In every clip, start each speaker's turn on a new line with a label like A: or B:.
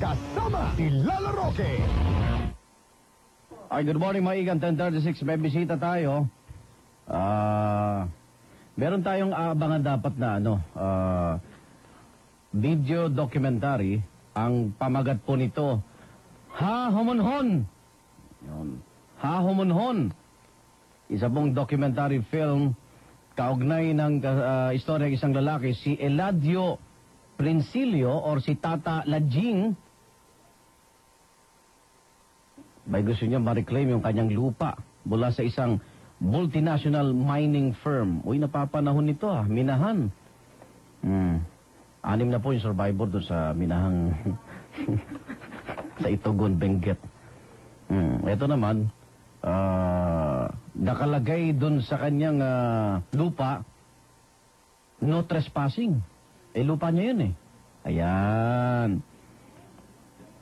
A: kasama si Lala Roque.
B: Ay, good morning mga igan. 1036, may bisita tayo. Ah, meron tayong abangan dapat na ano, ah, video documentary. Ang pamagat po nito, Ha Homonhon! Yun. Ha Homonhon! Isa pong documentary film kaugnay ng ah, istorya ng isang lalaki, si Eladio Princilio or si Tata Lajing may gusto niya ma-reclaim yung kanyang lupa mula sa isang multinational mining firm. Uy, napapanahon nito ah, minahan. Hmm. Anim na po yung survivor doon sa minahang sa Itogon, Benguet. Hmm. Ito naman, ah, nakalagay doon sa kanyang ah, lupa, no trespassing. Eh, lupa niya yun eh. Ayan.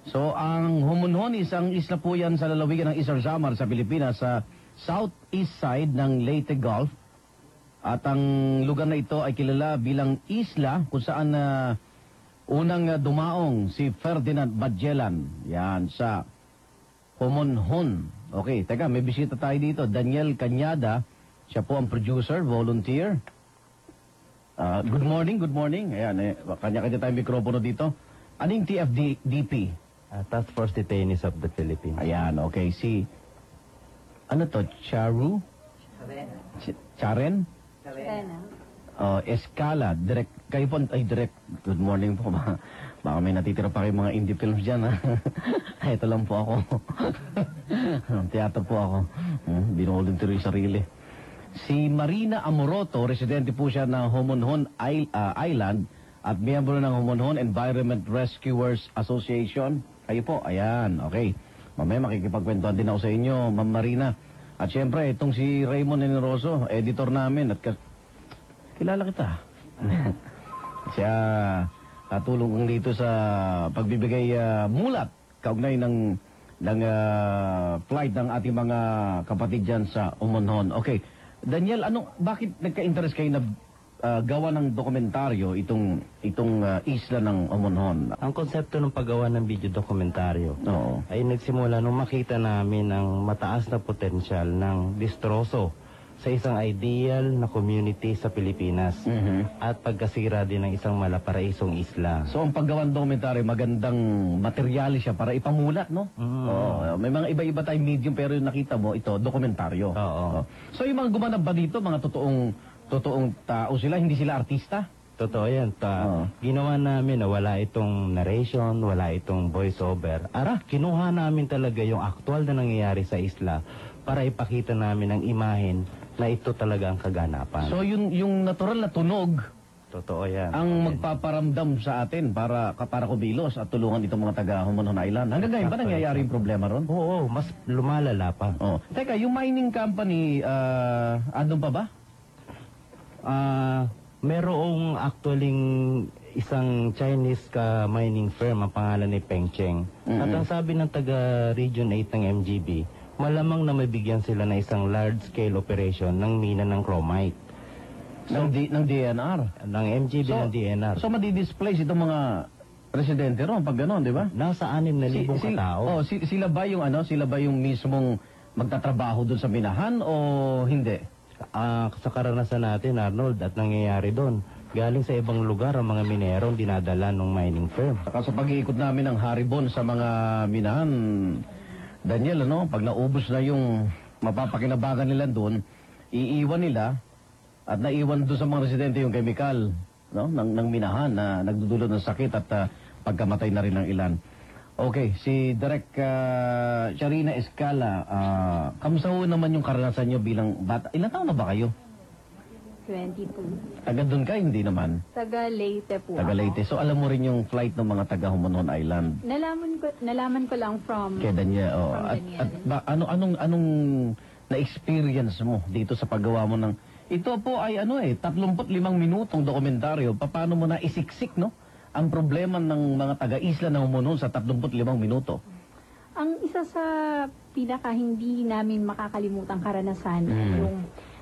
B: So, ang Humunhon, isang isla po yan sa lalawigan ng Isar Samar sa Pilipinas sa southeast side ng Leyte Gulf. At ang lugar na ito ay kilala bilang isla kung saan na unang ah, dumaong si Ferdinand Magellan. Yan, sa Humunhon. Okay, teka, may bisita tayo dito. Daniel Cañada, siya po ang producer, volunteer. Ah, good morning, good morning. Ayan, eh, kanya-kanya tayong mikropono dito. Aning TFDP?
C: Uh, Task Force Detainees of the Philippines.
B: Ayan, okay. Si, ano to, Charu? Si- Charen? Oh, Escala. Direct, kayo po, ay direct, good morning po. Baka, baka may natitira pa kayo mga indie films dyan, ha? Ito lang po ako. Teatro po ako. Hmm, Binuvolunteer yung sarili. Si Marina Amoroto, residente po siya ng Homonhon ah, Island at miyembro ng Homonhon Environment Rescuers Association. Kayo po, ayan, okay. Mamaya makikipagkwentuhan din ako sa inyo, Ma'am Marina. At syempre, itong si Raymond Enroso, editor namin at ka- kilala kita. Siya katulong dito sa pagbibigay ah, mulat kaugnay ng ng ah, flight ng ating mga kapatid diyan sa Umonhon. Okay. Daniel, ano bakit nagka-interest kayo na ah, gawa ng dokumentaryo itong itong ah, isla ng Umonhon?
C: Ang konsepto ng paggawa ng video dokumentaryo
B: Oo.
C: ay nagsimula nung makita namin ang mataas na potensyal ng distroso sa isang ideal na community sa Pilipinas
B: Mhm.
C: at pagkasira din ng isang malaparaisong isla.
B: So ang paggawa ng dokumentaryo, magandang materyales siya para ipamulat, no?
C: Mm.
B: Oo. may mga iba-iba tayong medium pero yung nakita mo, ito, dokumentaryo.
C: Oo.
B: So yung mga gumanap ba dito, mga totoong totoong tao sila, hindi sila artista?
C: Totoo yan. Ta,
B: Oo.
C: Ginawa namin na wala itong narration, wala itong voiceover. Ara, kinuha namin talaga yung actual na nangyayari sa isla para ipakita namin ang imahen na ito talaga ang kaganapan.
B: So yung yung natural na tunog
C: Totoo yan.
B: ang magpaparamdam sa atin para para kumilos at tulungan itong mga taga Humonon Island. Hanggang ngayon ba nangyayari yung problema ron?
C: Oo, mas lumalala pa.
B: Oh. Teka, yung mining company, ah, andun pa ba?
C: Ah, merong actualing isang Chinese ka mining firm ang pangalan ni Peng Cheng.
B: Mhm.
C: At ang sabi ng taga Region 8 ng MGB, malamang na mabigyan sila ng isang large scale operation ng mina ng chromite.
B: ng, D- ng DNR.
C: Ng MGB ng DNR.
B: So madi-displace itong mga residente ron pag gano'n, di ba?
C: Nasa 6,000
B: Si- si-
C: katao.
B: Oh, si- sila ba yung ano, sila ba yung mismong magtatrabaho doon sa minahan o hindi?
C: Ah, sa karanasan natin, Arnold, at nangyayari doon, galing sa ibang lugar ang mga minero ang dinadala ng mining firm.
B: Saka sa pag-iikot namin ng Haribon sa mga minahan, Daniel, ano, pag naubos na yung mapapakinabangan nila doon, iiwan nila at naiwan doon sa mga residente yung chemical no, ng, ng minahan na nagdudulot ng sakit at ah, pagkamatay na rin ng ilan. Okay, si Direk uh, Charina Escala, ah, kamusta ho naman yung karanasan nyo bilang bata? Ilan taon na ba kayo?
D: 22.
B: Taga doon ka, hindi naman.
D: Taga Leyte po
B: Taga. Leyte. So alam mo rin yung flight ng mga taga Humonon Island.
D: Nalaman ko, nalaman ko lang from...
B: Kay Daniel, oh.
D: From
B: At,
D: Daniel.
B: at ba, ano, anong, anong na-experience mo dito sa paggawa mo ng... Ito po ay ano eh, 35 minutong dokumentaryo. Paano mo na isiksik, no? Ang problema ng mga taga-isla na humunon sa 35 minuto.
D: Ang isa sa pinaka hindi namin makakalimutang karanasan
B: Mm.
D: yung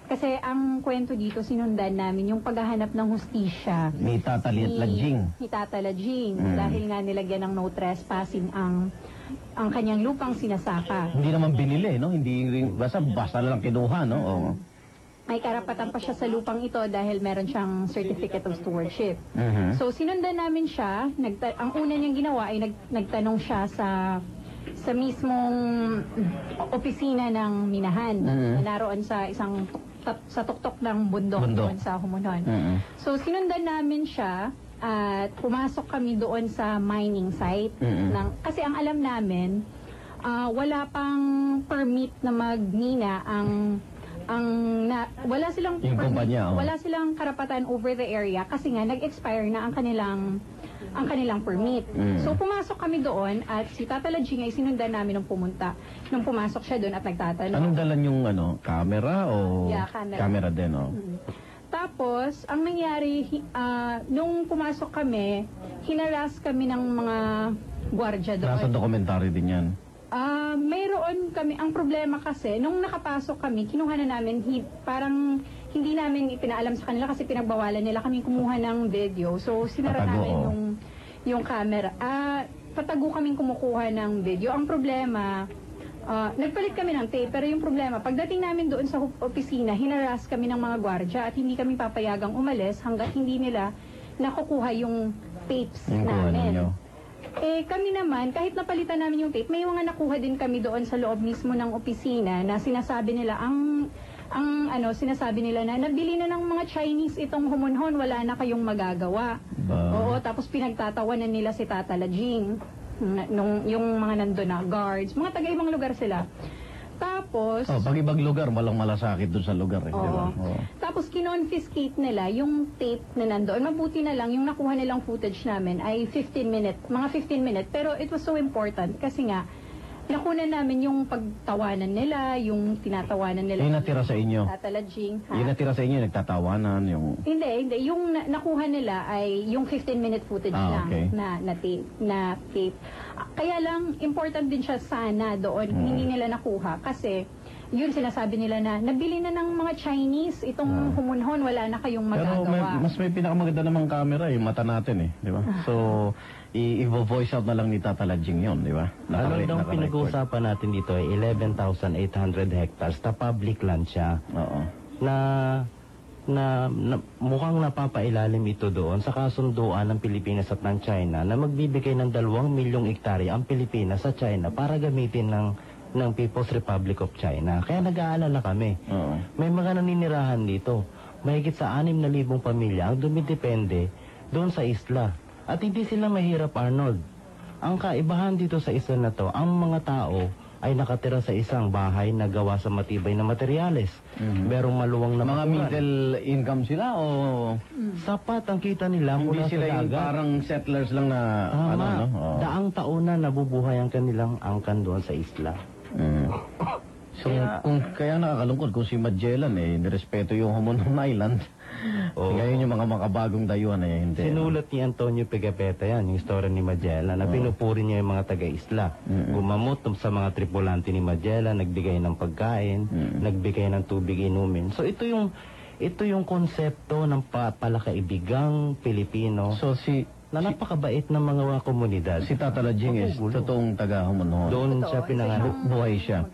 D: Kasi ang kwento dito, sinundan namin yung paghahanap ng hustisya.
B: Ni Tatali at Lagjing.
D: Ni Tata Lajing.
B: Mm.
D: Dahil nga nilagyan ng no trespassing ang ang kanyang lupang sinasaka.
B: Hindi naman binili, no? Hindi rin, basta, basta lang kinuha, no? Oo.
D: May karapatan pa siya sa lupang ito dahil meron siyang certificate of stewardship.
B: Mhm.
D: So sinundan namin siya, nagta- ang una niyang ginawa ay nag, nagtanong siya sa sa mismong opisina ng Minahan
B: Mhm.
D: na naroon sa isang sa tuktok ng bundok,
B: Bundok.
D: doon sa Humunon.
B: Mhm.
D: So sinundan namin siya at pumasok kami doon sa mining site
B: Mhm.
D: ng kasi ang alam namin ah, wala pang permit na magnina ang ang na, wala silang
B: Yung kumpanya, oh.
D: wala silang karapatan over the area kasi nga nag-expire na ang kanilang ang kanilang permit.
B: Mm.
D: So pumasok kami doon at si Tata Lajing ay sinundan namin nung pumunta. Nung pumasok siya doon at nagtatanong.
B: Anong dalan yung, ano, camera o?
D: Yeah, camera.
B: din, oh.
D: Mm. Tapos, ang nangyari, hi- ah, nung pumasok kami, hinaras kami ng mga gwardya
B: Nasa
D: doon.
B: documentary din yan.
D: Ah, mayroon kami, ang problema kasi, nung nakapasok kami, kinuha na namin, hi, parang hindi namin ipinaalam sa kanila kasi pinagbawalan nila kami kumuha ng video. So, sinara
B: Patago,
D: namin yung, yung camera. Ah, patago kaming kumukuha ng video. Ang problema, ah, nagpalit kami ng tape, pero yung problema, pagdating namin doon sa opisina, hinaras kami ng mga gwardya at hindi kami papayagang umalis hanggat hindi nila nakukuha yung tapes
B: Yung
D: namin.
B: ninyo.
D: Eh, kami naman, kahit napalitan namin yung tape, may mga nakuha din kami doon sa loob mismo ng opisina na sinasabi nila, ang, ang ano, sinasabi nila na nabili na ng mga Chinese itong humunhon, wala na kayong magagawa.
B: Ba?
D: Oo, tapos pinagtatawanan nila si Tata Lajing, nung, yung mga nandun na guards, mga taga-ibang lugar sila. Tapos,
B: Oh, pag ibang lugar, walang malasakit dun sa lugar, eh. di ba?
D: Oo. Tapos kinonfiscate nila yung tape na nandoon. Mabuti na lang yung nakuha nilang footage namin ay 15 minute, mga 15 minute. Pero it was so important kasi nga nakuha namin yung pagtawanan nila, yung tinatawanan nila.
B: Yung natira sa inyo?
D: Tatalajing. ha?
B: Yung natira sa inyo, nagtatawanan, yung...
D: Hindi, hindi. Yung na- nakuha nila ay yung 15 minute footage
B: Ah,
D: lang
B: okay.
D: na, na tape. Na tape. Kaya lang, important din siya sana doon.
B: Hmm.
D: Hindi nila nakuha. Kasi, yun sinasabi nila na, nabili na ng mga Chinese itong humunhon, wala na kayong
B: Hmm. Pero
D: magagawa.
B: may, mas may pinakamaganda namang camera, yung mata natin, eh. Di ba?
D: Ah.
B: So, i- i-voice out na lang ni Tata Lajing yun, di ba?
C: Ano
B: Nakare-
C: daw
B: nakarecord.
C: pinag-uusapan natin dito ay 11,800 hectares na public land siya
B: Oo.
C: na, na, na mukhang napapailalim ito doon sa kasunduan ng Pilipinas at ng China na magbibigay ng 2 milyong ektarya ang Pilipinas sa China para gamitin ng ng People's Republic of China. Kaya nag-aalala kami.
B: Oo.
C: May mga naninirahan dito. Mahigit sa 6,000 pamilya ang dumidepende doon sa isla. At hindi sila mahirap, Arnold. Ang kaibahan dito sa isla na to, ang mga tao ay nakatira sa isang bahay na gawa sa matibay na materyales. Merong maluwang na
B: Mga
C: bakuran.
B: middle income sila o
C: Sapat ang kita nila
B: hindi
C: mula
B: sila
C: sa
B: yung
C: dagat.
B: parang settlers lang na
C: Tama.
B: ano, no? Oo.
C: Daang taon na nabubuhay ang kanilang angkan doon sa isla.
B: Mm. So, kung kaya nakakalungkot kung si Magellan eh, nirespeto yung Homonhon Island.
C: Oo.
B: Ngayon yung mga makabagong dayuhan eh, hindi.
C: Sinulat ni Antonio Pigapetta yan, yung story ni Magellan, na pinupuri niya yung mga taga-isla. Gumamot sa mga tripulante ni Magellan, nagbigay ng pagkain, nagbigay ng tubig inumin. So ito yung ito yung konsepto ng pa palakaibigang Pilipino
B: So, si
C: na napakabait ng mga komunidad.
B: si Tata Lajing is totoong taga Homonhon.
C: Doon
D: Totoo,
C: siya pinanganak.
B: Buhay siya.